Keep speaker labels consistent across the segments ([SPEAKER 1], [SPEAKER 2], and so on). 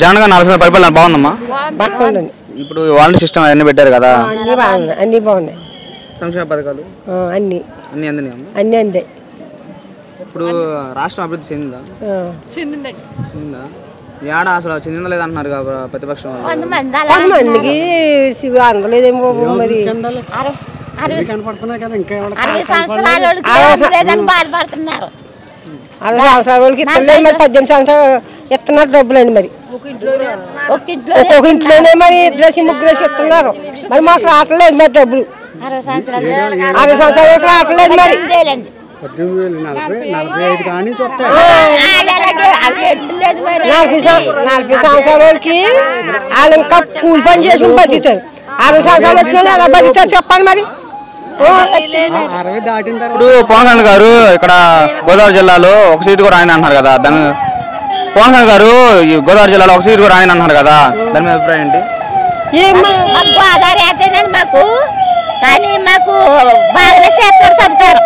[SPEAKER 1] జగన్ గారు నాలుగు పరిపాలన బాగుందమ్మా?
[SPEAKER 2] బాగుందండి
[SPEAKER 1] ఇప్పుడు వాలంటీర్ సిస్టమ్ అవన్నీ పెట్టారు కదా.
[SPEAKER 2] అన్నీ బాగున్నాయి అన్నీ బాగున్నాయి.
[SPEAKER 1] సంక్షేమ పథకాలు?
[SPEAKER 2] ఆ, అన్నీ.
[SPEAKER 1] అన్నీ అందినాయి అమ్మా?
[SPEAKER 2] అన్నీ అందాయి
[SPEAKER 1] ఇప్పుడు రాష్ట్రం అభివృద్ధి చెందిందా?
[SPEAKER 2] ఆ.
[SPEAKER 1] చెందిందా? ఏడ అసలు చెందిందా లేదంటున్నారు కదా ప్రతిపక్షం. వాళ్ళు.
[SPEAKER 2] కొంతమందికి శివ అందలేదేమో బాబు మరి.
[SPEAKER 3] అరవై సంవత్సరాల వాళ్ళకి లేదని బాధపడుతున్నారు.
[SPEAKER 2] అరవై సంవత్సరాల వాళ్ళకి ఇస్తలేదు మరి పద్దెనిమిది సంవత్సరాలు ఇస్తున్నారు డబ్బులు అండి మరి.
[SPEAKER 3] ఒక
[SPEAKER 2] ఇంట్లోనే మరి ఇద్దరు ముగ్గురు ఇస్తున్నారు. మరి మాకు రావట్లేదు మరి డబ్బులు.
[SPEAKER 3] అరవై సంవత్సరాలు
[SPEAKER 2] రావట్లేదు మరి.
[SPEAKER 4] పద్దెనిమిది వేలు నలభై నలభై ఐదు కానీ చూస్తాయి
[SPEAKER 3] అవి ఎడుతులేదు మరి.
[SPEAKER 2] నలభై సం- నలభై సంవత్సరాల వాళ్ళకి వాళ్ళు ఇంకా కూలి పని చేసుకుని బతుకుతారు. అరవై సంవత్సరాలు వచ్చిన వాళ్ళు ఎలా బతుకుతారు చెప్పండి మరి.
[SPEAKER 1] ఇప్పుడు పవన్ కళ్యాణ్ గారు ఇక్కడ గోదావరి జిల్లాలో ఒక సీటు కూడా రాయని అంటున్నారు కదా దాని పవన్ కళ్యాణ్ గారు ఈ గోదావరి జిల్లాలో ఒక సీటు కూడా రాయని అంటున్నారు కదా దాని మీద అభిప్రాయం ఏంటి
[SPEAKER 2] ఏమ్మా?
[SPEAKER 3] మాకు కానీ మాకు బాగానే చేస్తాడు సబ్కారం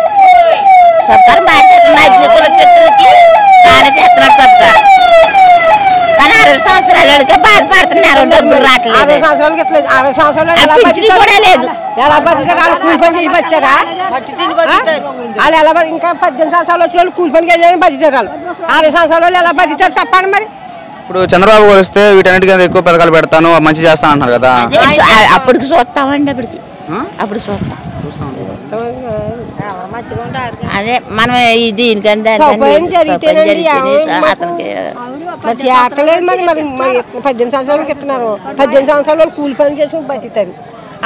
[SPEAKER 3] సబ్కారం బాగా అగ్ని కుల చేస్తున్నాడు సబ్కారం కానీ అరవై సంవత్సరాల డబ్బులు రావట్లేదు.
[SPEAKER 2] సంవత్సరాలు ఎలా
[SPEAKER 3] ఆ పింఛను కూడా లేదు.
[SPEAKER 2] ఎలా బతుకుతారు వాళ్ళు కూలి పని చేసి బతికారా? వాళ్ళు ఎలా ఇంకా పద్దెనిమిది సంవత్సరాలు వచ్చిన వాళ్ళు కూలి పనికి వెళ్ళి బతుకుతారు వాళ్ళు. అరవై సంవత్సరాల వాళ్ళు ఎలా బతుకుతారు చెప్పండి మరి.
[SPEAKER 1] ఇప్పుడు చంద్రబాబు వస్తే వీటన్నిటికీ ఎక్కువ పథకాలు పెడతాను మంచి చేస్తాను అంటున్నారు కదా.
[SPEAKER 3] అప్పటికి చూస్తామండి అప్పటికి.
[SPEAKER 1] ఆ?
[SPEAKER 3] అప్పుడు చూస్తాం.
[SPEAKER 1] చూస్తా.
[SPEAKER 3] అదే మనం ఈ దీనికంటే
[SPEAKER 2] ఎవరు
[SPEAKER 3] అతనికి
[SPEAKER 2] మరి మరి మరి మరి పద్దెనిమిది సంవత్సరాలకి ఇస్తున్నారు. పద్దెనిమిది సంవత్సరాల వాళ్ళు కూలి పని చేసుకుని బతుకుతారు.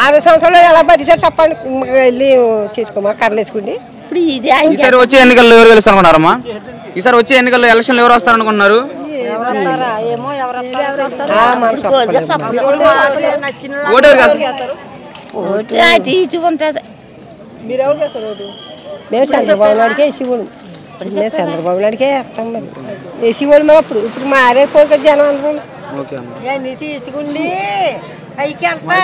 [SPEAKER 2] అరవై సంవత్సరాలు ఎలా బతుకుతారు చెప్పండి. వెళ్ళి చేసుకోమా కర్రలు వేసుకోండి.
[SPEAKER 3] ఇప్పుడు ఇది ఆయన
[SPEAKER 1] ఈసారి వచ్చే ఎన్నికల్లో ఎవరు గెలుస్తారు అనుకుంటారమ్మా ఈసారి వచ్చే ఎన్నికల్లో ఎలక్షన్లు ఎవరు వస్తారు అనుకుంటున్నారు
[SPEAKER 2] ఆ, మనం
[SPEAKER 3] రోజుగా
[SPEAKER 2] చెప్పలేము.
[SPEAKER 3] చెప్పలేము.
[SPEAKER 1] ఓటు ఎవరికి వేస్తారు?
[SPEAKER 3] ఓటు అటు ఇటు ఉంటుంది.
[SPEAKER 2] మేము చంద్రబాబు నాయుడుకే వేసి వాళ్ళం. మేము చంద్రబాబు నాయుడుకే వేస్తాం మరి. వేసి వాళ్ళం మరి అప్పుడు ఇప్పుడు మారే పోయి జనం అందరం.
[SPEAKER 1] అమ్మా
[SPEAKER 2] తీసుకుండి పైకి వెళ్తా.